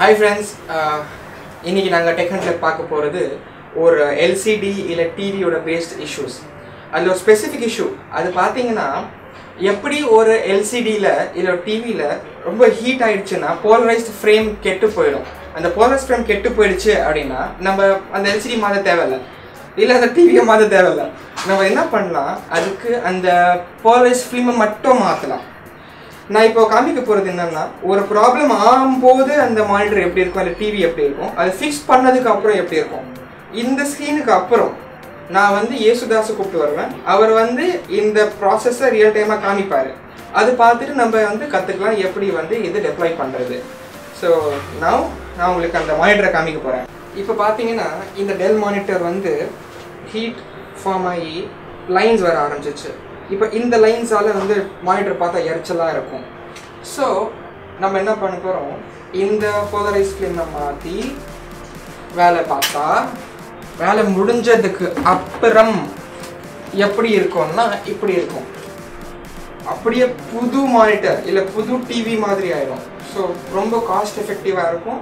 Hi friends இன்றைக்கி நாங்கள் டெக்னிக்கில் பார்க்க போகிறது ஒரு எல்சிடி இல்லை டிவியோட பேஸ்ட் இஷ்யூஸ் அதில் ஒரு ஸ்பெசிஃபிக் இஷ்யூ அது பார்த்தீங்கன்னா எப்படி ஒரு எல்சிடியில் இல்லை டிவியில் ரொம்ப ஹீட் ஆகிடுச்சுன்னா போலரைஸ்ட் ஃப்ரேம் கெட்டு போயிடும். அந்த போலரைஸ்ட் ஃப்ரேம் கெட்டு போயிடுச்சு அப்படின்னா நம்ம அந்த எல்சிடி மாத தேவையில்லை. இல்லை அந்த டிவியை மாற்ற தேவையில்லை. நம்ம என்ன பண்ணலாம் அதுக்கு அந்த போலரைஸ்ட் ஃபிலிமை மட்டும் மாற்றலாம் நான் இப்போ காமிக்க போகிறது என்னன்னா ஒரு ப்ராப்ளம் ஆகும்போது அந்த மானிட்டர் எப்படி இருக்கும்? அந்த டிவி எப்படி இருக்கும்? அது ஃபிக்ஸ் பண்ணதுக்கு அப்புறம் எப்படி இருக்கும்? இந்த ஸ்க்ரீனுக்கு அப்புறம் நான் வந்து ஏசுதாஸை கூப்பிட்டு வருவேன். அவர் வந்து இந்த ப்ராசஸை ரியல் டைமாக காமிப்பார். அது பார்த்துட்டு நம்ம வந்து கற்றுக்கலாம் எப்படி வந்து இது டெப்ளாய் பண்ணுறது ஸோ நான் நான் உங்களுக்கு அந்த மானிட்டரை காமிக்க போகிறேன் இப்போ பார்த்தீங்கன்னா இந்த டெல் மானிட்டர் வந்து ஹீட் ஃபார்ம் ஆகி லைன்ஸ் வர ஆரம்பிச்சிச்சு. இப்போ இந்த லைன்ஸால் வந்து மானிட்டர் பார்த்தா எரிச்சலாக இருக்கும். ஸோ நம்ம என்ன பண்ண போகிறோம் இந்த போலரைஸ் ஃபிலிமை மாற்றி வேலை பார்த்தா வேலை முடிஞ்சதுக்கு அப்புறம் எப்படி இருக்கும்னா இப்படி இருக்கும். அப்படியே புது மானிட்டர் இல்லை புது டிவி மாதிரி ஆயிடும் ஸோ ரொம்ப காஸ்ட் எஃபெக்டிவாக இருக்கும்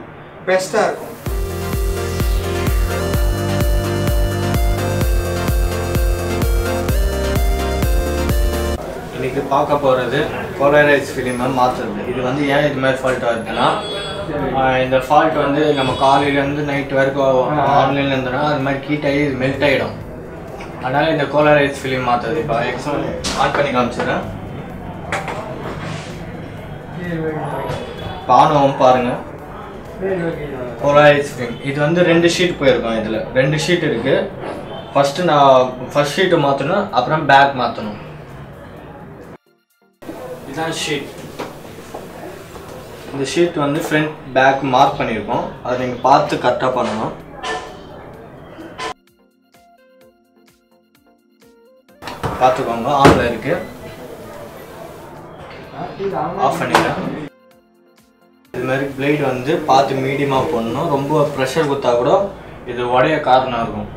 பெஸ்ட்டாக இருக்கும். இன்னைக்கு பார்க்க போகிறது போலரைஸ் ஃபிலிமை மாற்றுறது இது வந்து ஏன் இது மாதிரி ஃபால்ட் ஆகுதுன்னா இந்த ஃபால்ட் வந்து நம்ம காலையிலேருந்து நைட் வரைக்கும் ஆன்லைனில் இருந்தோம்னா அது மாதிரி ஹீட் ஆகி இது மெல்ட் ஆகிடும் அதனால் இந்த கோலரைஸ் ஃபிலிம் மாற்றுறது இப்போ எக்ஸாம் ஆன் பண்ணி காமிச்சிடுறேன். பானவம் பாருங்கள் கோலரைஸ் ஃபிலிம் இது வந்து ரெண்டு ஷீட் போயிருக்கோம் இதில். ரெண்டு ஷீட் இருக்குது ஃபஸ்ட்டு நான் ஃபஸ்ட் ஷீட்டு மாற்றணும் அப்புறம் பேக் மாற்றணும் இதுதான் ஷீட் இந்த ஷீட் வந்து ஃப்ரண்ட் பேக் மார்க் பண்ணியிருக்கோம். அதை நீங்கள் பார்த்து கரெக்டாக பண்ணணும். பார்த்துக்கோங்க ஆஃபில் இருக்கு. ஆஃப் பண்ணிடுறேன் இது மாதிரி பிளேட் வந்து பார்த்து மீடியமாக போடணும். ரொம்ப ப்ரெஷர் கொடுத்தா கூட இது உடைய காரணம் இருக்கும்.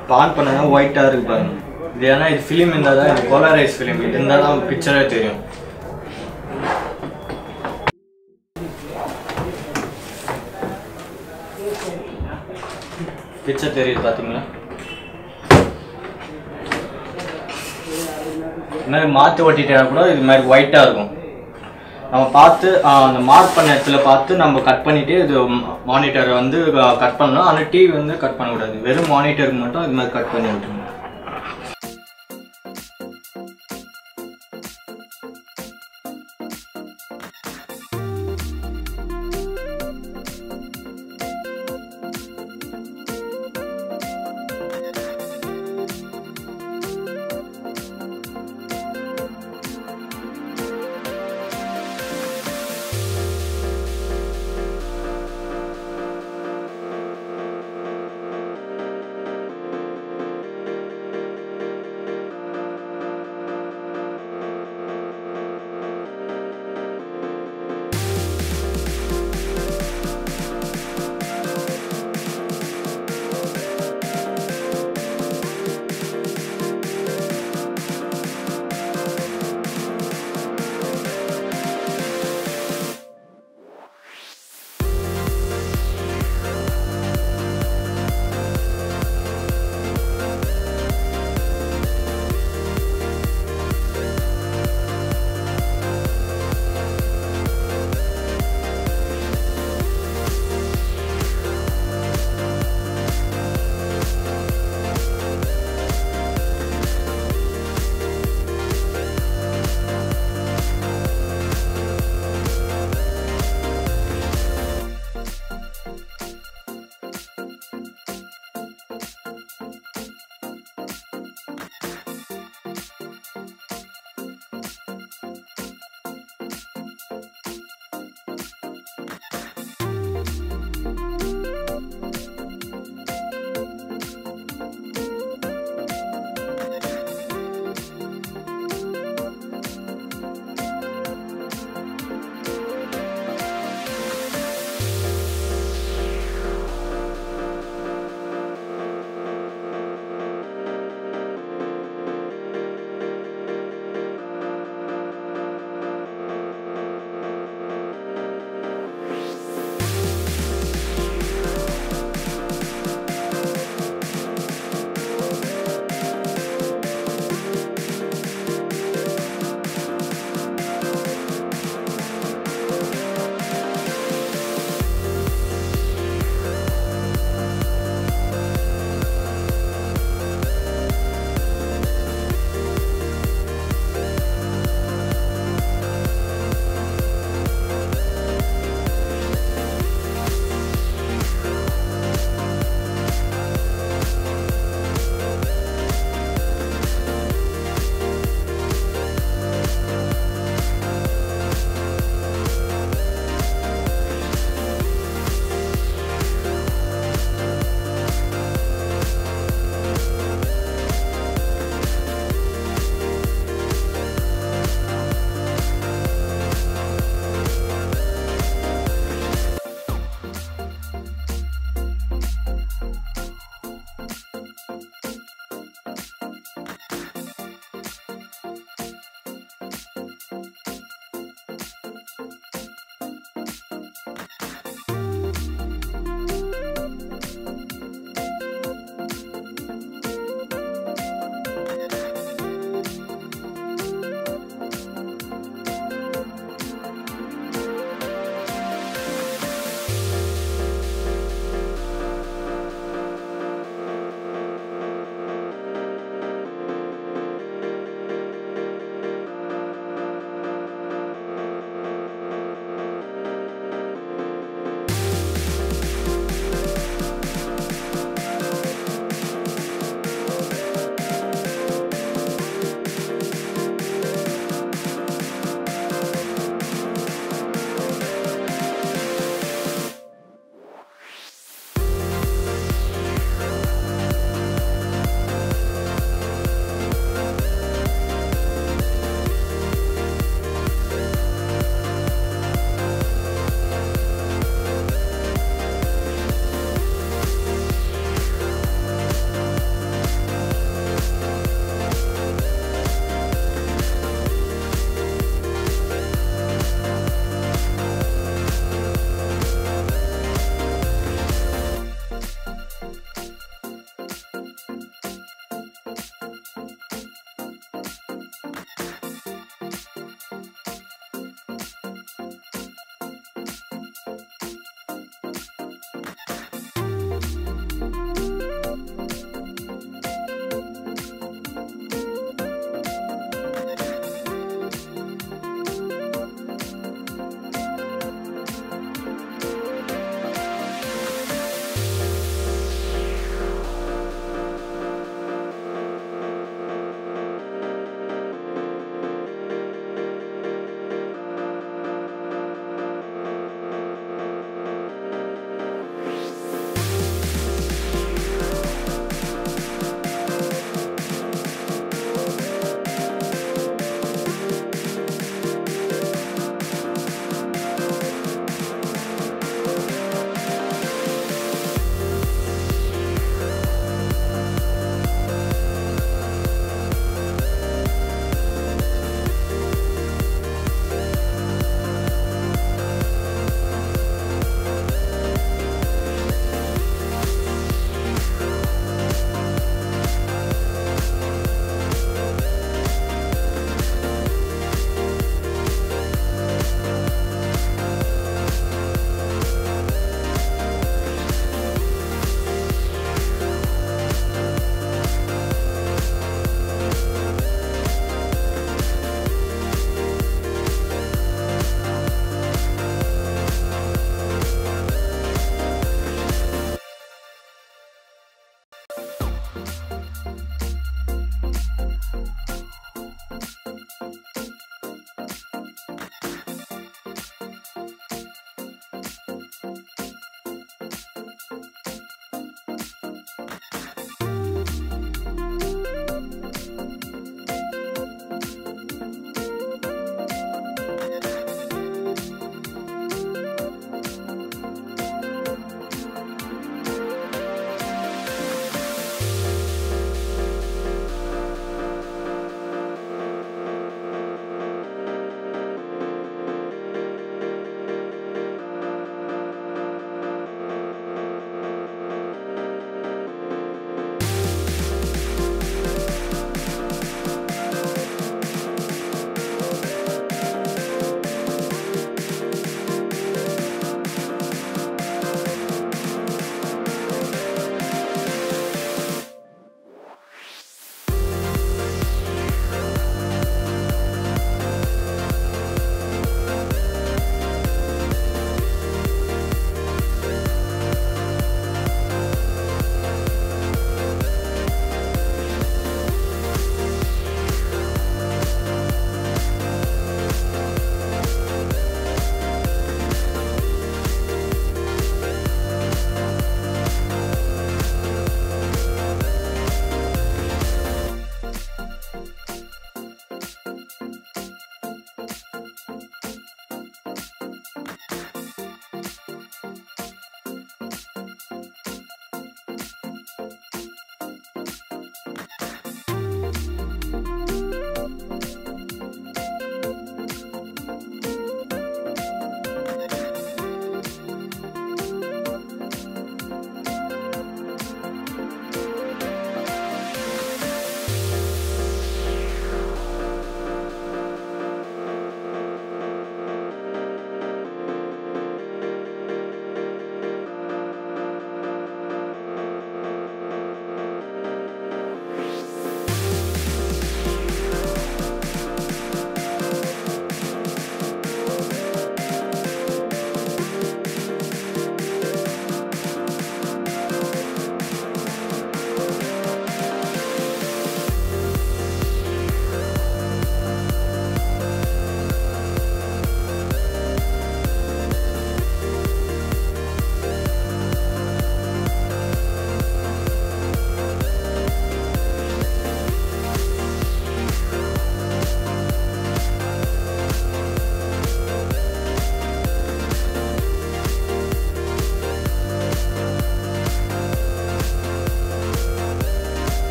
இப்போ ஆன் ஒயிட்டாக இருக்கு பாருங்க. இது ஏன்னா இது ஃபிலிம் இருந்தால் தான் இது போலரைஸ் ஃபிலிம் இது இருந்தால் தான் பிக்சரே தெரியும். பிக்சர் தெரியுது பார்த்தீங்களா இது மாதிரி மாற்றி ஓட்டிட்டா கூட இது மாதிரி ஒயிட்டாக இருக்கும். நம்ம பார்த்து அந்த மார்க் பண்ண இடத்துல பார்த்து நம்ம கட் பண்ணிட்டு இது மானிட்டரை வந்து கட் பண்ணணும். ஆனால் டிவி வந்து கட் பண்ணக்கூடாது. வெறும் மானிட்டருக்கு மட்டும் இது மாதிரி கட் பண்ணி விட்டுருங்க.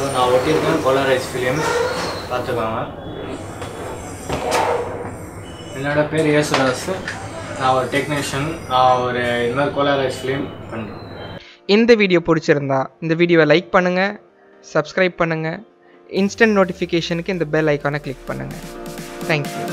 ஸோ நான் ஒட்டியிருக்கேன் போலரைஸ் ஃபிலிம் பார்த்துக்கோங்க. என்னோட பேர் யேசுராஸ் நான் ஒரு டெக்னீஷியன் நான் ஒரு இந்த மாதிரி போலரைஸ் ஃபிலிம் பண்ணுறேன் இந்த வீடியோ பிடிச்சிருந்தா இந்த வீடியோவை லைக் பண்ணுங்கள் சப்ஸ்கிரைப் பண்ணுங்கள் இன்ஸ்டன்ட் நோட்டிஃபிகேஷனுக்கு இந்த பெல் ஐக்கானை கிளிக் பண்ணுங்கள் தேங்க்யூ